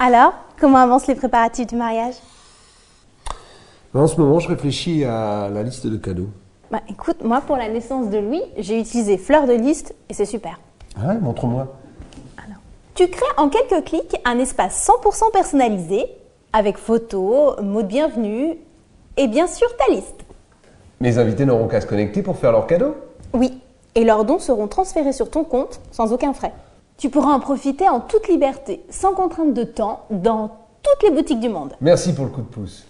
Alors, comment avancent les préparatifs du mariage? En ce moment, je réfléchis à la liste de cadeaux. Bah écoute, moi pour la naissance de Louis, j'ai utilisé fleur de liste et c'est super. Ah ouais, montre-moi. Tu crées en quelques clics un espace 100% personnalisé avec photos, mots de bienvenue et bien sûr ta liste. Mes invités n'auront qu'à se connecter pour faire leurs cadeaux? Oui, et leurs dons seront transférés sur ton compte sans aucun frais. Tu pourras en profiter en toute liberté, sans contrainte de temps, dans toutes les boutiques du monde. Merci pour le coup de pouce.